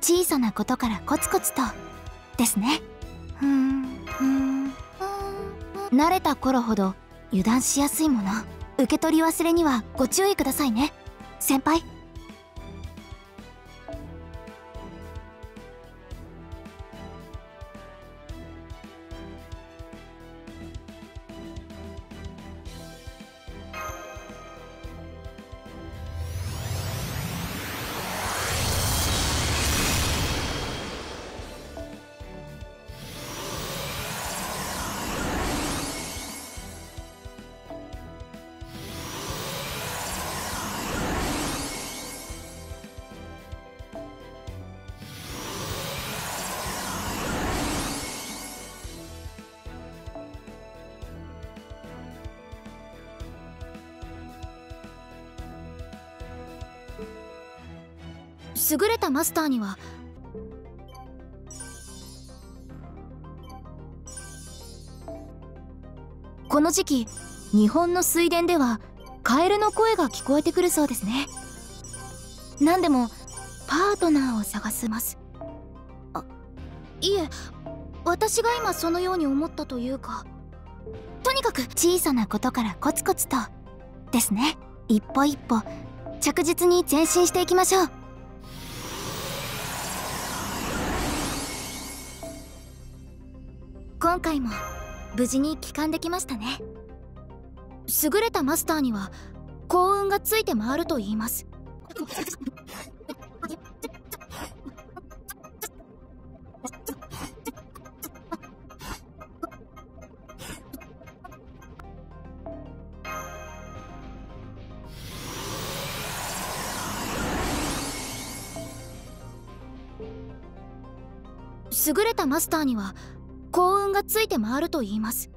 小さなことからコツコツとですね。ふんふん。慣れた頃ほど油断しやすいもの。受け取り忘れにはご注意くださいね。先輩優れたマスターにはこの時期日本の水田ではカエルの声が聞こえてくるそうですね。何でもパートナーを探せます。あいえ私が今そのように思ったというかとにかく小さなことからコツコツとですね。一歩一歩着実に前進していきましょう。今回も無事に帰還できましたね。優れたマスターには幸運がついて回ると言います。優れたマスターには幸運がついて回ると言います。